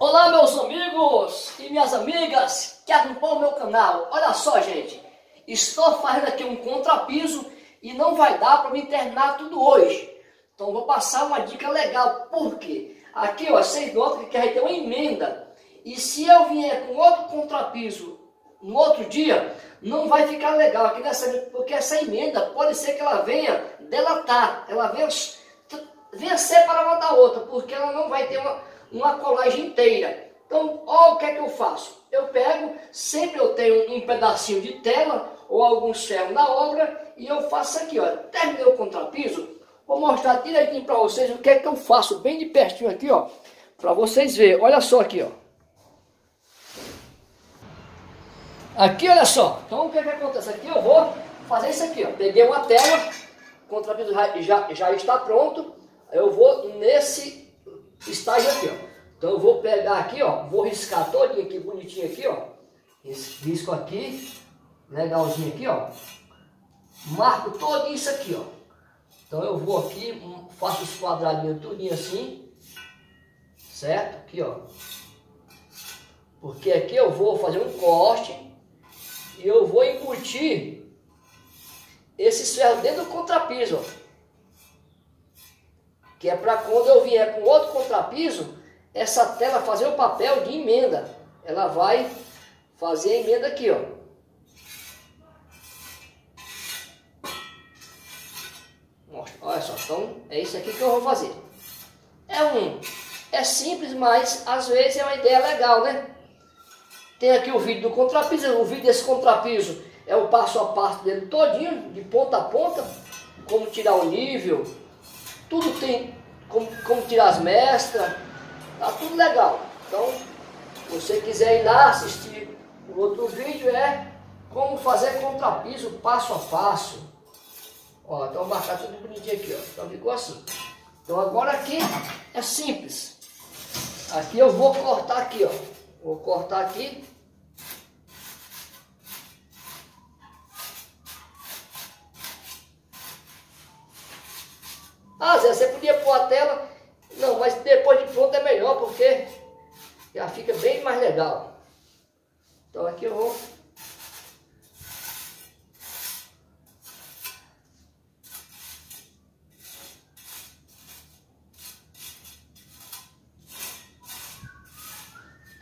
Olá meus amigos e minhas amigas que acompanham o meu canal. Olha só gente, estou fazendo aqui um contrapiso e não vai dar para me terminar tudo hoje. Então vou passar uma dica legal, porque aqui ó, vocês notam que vai ter uma emenda. E se eu vier com outro contrapiso no outro dia, não vai ficar legal aqui nessa, porque essa emenda pode ser que ela venha delatar, ela venha, venha separar uma da outra, porque ela não vai ter uma, uma colagem inteira. Então, olha o que é que eu faço. Eu pego, sempre eu tenho um pedacinho de tela ou algum ferros na obra e eu faço aqui, ó. Terminei o contrapiso, vou mostrar direitinho para vocês o que é que eu faço, bem de pertinho aqui, ó. Para vocês verem, olha só aqui, ó. Aqui, olha só. Então, o que é que acontece? Aqui eu vou fazer isso aqui, ó. Peguei uma tela, o contrapiso já, já, já está pronto. Eu vou nesse estágio aqui, ó. Então eu vou pegar aqui, ó, vou riscar todinho aqui, bonitinho aqui, ó. Risco aqui, legalzinho aqui, ó. Marco todo isso aqui, ó. Então eu vou aqui, faço os quadradinhos tudinho assim, certo? Aqui, ó. Porque aqui eu vou fazer um corte e eu vou embutir esses ferros dentro do contrapiso, ó que é para quando eu vier com outro contrapiso, essa tela fazer o papel de emenda. Ela vai fazer a emenda aqui, ó. Olha só, então é isso aqui que eu vou fazer. É um, é simples, mas às vezes é uma ideia legal, né? Tem aqui o vídeo do contrapiso, o vídeo desse contrapiso é o passo a passo dele todinho, de ponta a ponta, como tirar o nível, tudo tem como, como tirar as mestras, tá tudo legal. Então, se você quiser ir lá assistir o outro vídeo, é como fazer contrapiso passo a passo. Ó, então vou marcar tudo bonitinho aqui, ó. Então ficou assim. Então agora aqui é simples. Aqui eu vou cortar aqui, ó. Vou cortar aqui. Ah, Zé, você podia pôr a tela. Não, mas depois de pronto é melhor, porque já fica bem mais legal. Então aqui eu vou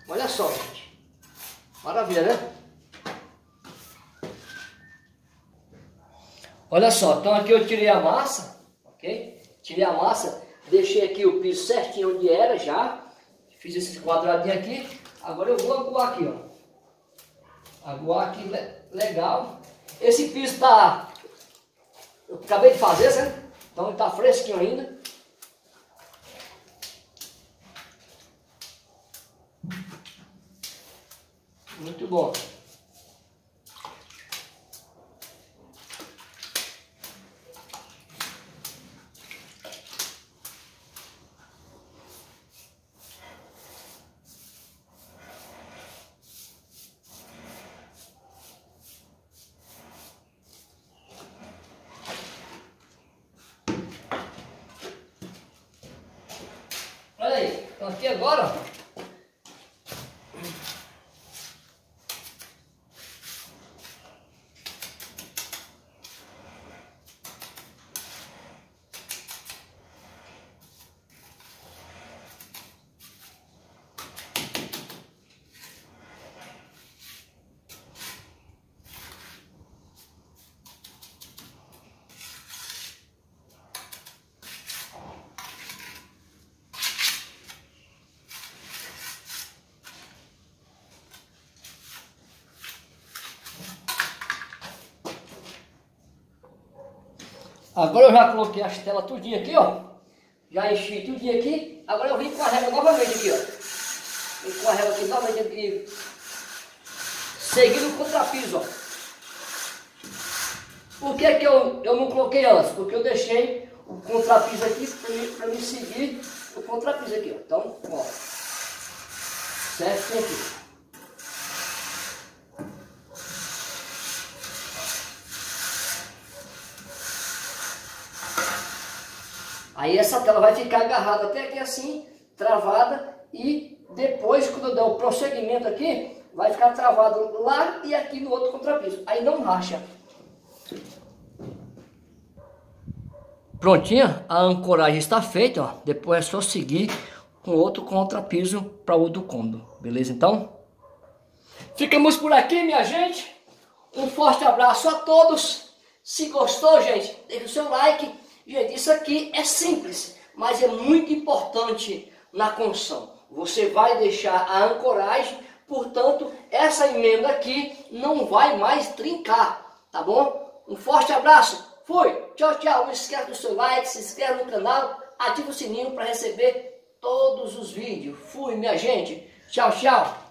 Olha só, gente. Maravilha, né? Olha só, então aqui eu tirei a massa, ok? Tirei a massa, deixei aqui o piso certinho onde era já, fiz esse quadradinho aqui, agora eu vou aguar aqui, ó. Aguar aqui legal. Esse piso tá, eu acabei de fazer, certo? Então ele tá fresquinho ainda. Muito bom. Então aqui agora, Agora eu já coloquei as telas tudinho aqui, ó. Já enchi tudinho aqui. Agora eu vim com a régua novamente aqui, ó. Vim com a régua aqui novamente aqui. Seguindo o contrapiso, ó. Por que, que eu, eu não coloquei antes? Porque eu deixei o contrapiso aqui para mim, pra mim seguir o contrapiso aqui, ó. Então, ó. Certo aqui. Aí essa tela vai ficar agarrada até aqui assim, travada e depois, quando eu der o prosseguimento aqui, vai ficar travado lá e aqui no outro contrapiso. Aí não racha. Prontinha, a ancoragem está feita, ó. Depois é só seguir com outro contrapiso para o do cômodo, beleza então? Ficamos por aqui, minha gente. Um forte abraço a todos. Se gostou, gente, deixe o seu like. Gente, isso aqui é simples, mas é muito importante na construção. Você vai deixar a ancoragem, portanto, essa emenda aqui não vai mais trincar, tá bom? Um forte abraço. Fui. Tchau, tchau. Não esquece do seu like, se inscreve no canal, ativa o sininho para receber todos os vídeos. Fui, minha gente. Tchau, tchau.